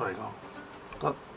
それが。